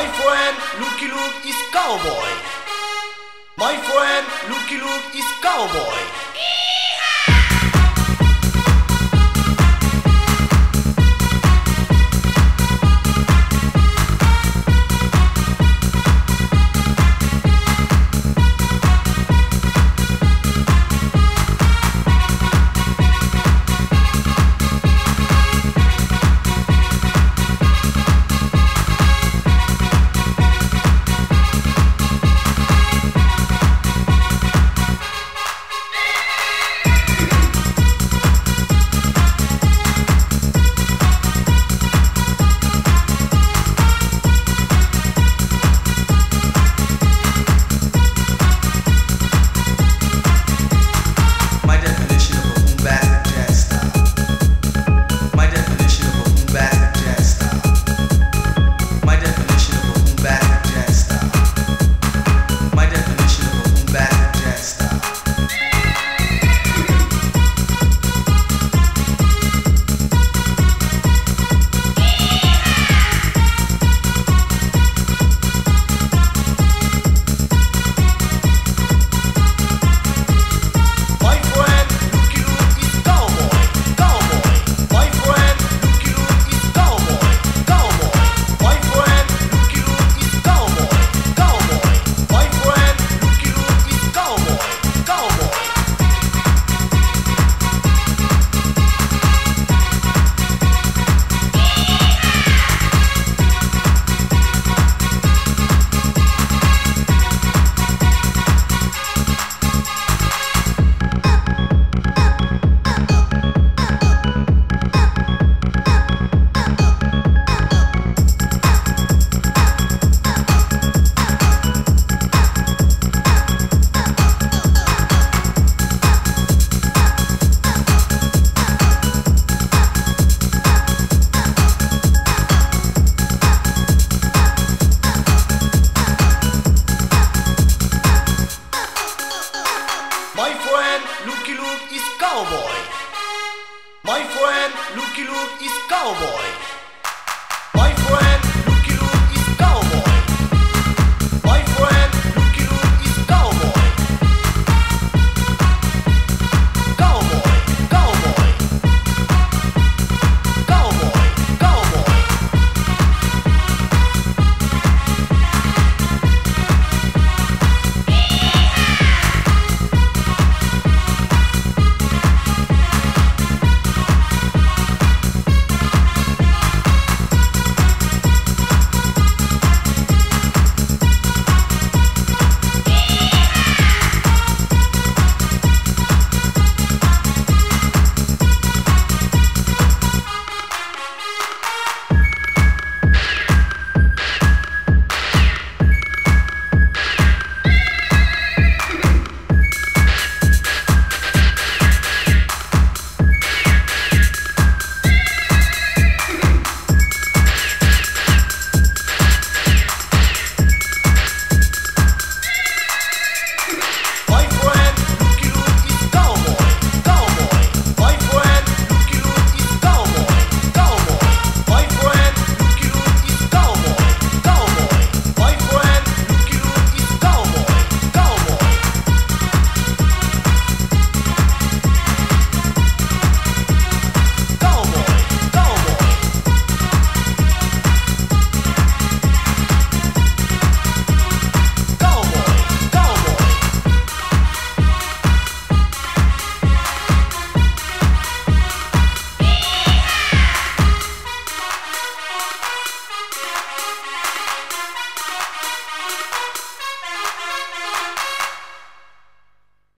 My friend Lucky Luke is cowboy. My friend Lucky Luke is cowboy. cowboy. My friend Lucky Luke is cowboy. My friend